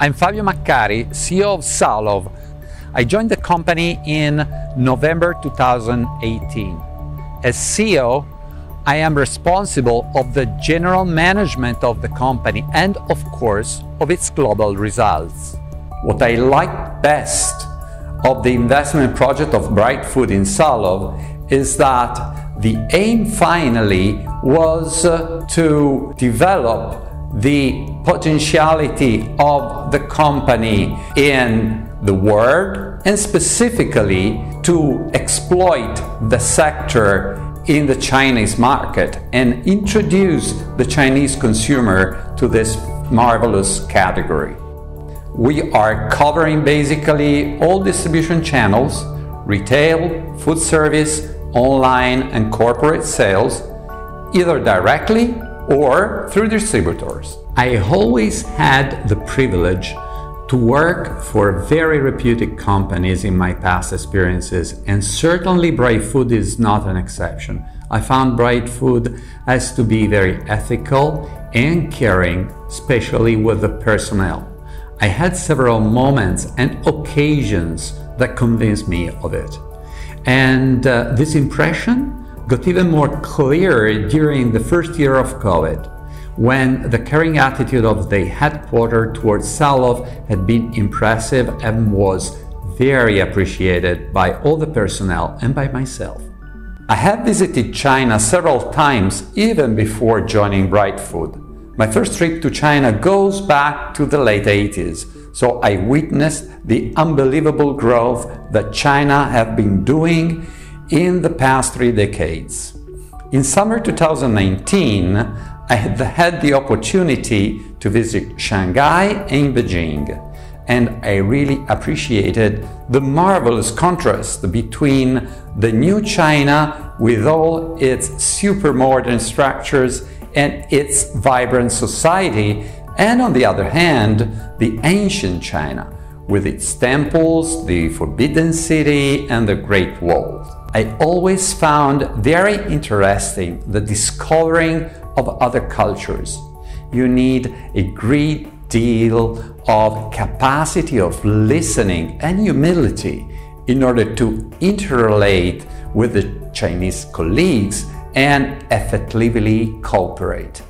I'm Fabio Maccari, CEO of Salov. I joined the company in November 2018. As CEO, I am responsible of the general management of the company and of course of its global results. What I like best of the investment project of Bright Food in Salov is that the aim finally was to develop the potentiality of the company in the world and specifically to exploit the sector in the Chinese market and introduce the Chinese consumer to this marvelous category. We are covering basically all distribution channels retail, food service, online, and corporate sales, either directly or through distributors. I always had the privilege to work for very reputed companies in my past experiences, and certainly Bright Food is not an exception. I found Bright Food has to be very ethical and caring, especially with the personnel. I had several moments and occasions that convinced me of it. And uh, this impression got even more clear during the first year of COVID, when the caring attitude of the headquarters towards Salov had been impressive and was very appreciated by all the personnel and by myself. I have visited China several times even before joining Bright Food. My first trip to China goes back to the late 80s, so I witnessed the unbelievable growth that China have been doing in the past three decades. In summer 2019, I had had the opportunity to visit Shanghai and Beijing, and I really appreciated the marvelous contrast between the new China with all its super modern structures and its vibrant society, and on the other hand, the ancient China with its temples, the Forbidden City, and the Great Wall. I always found very interesting the discovering of other cultures. You need a great deal of capacity of listening and humility in order to interrelate with the Chinese colleagues and effectively cooperate.